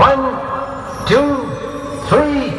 One, two, three,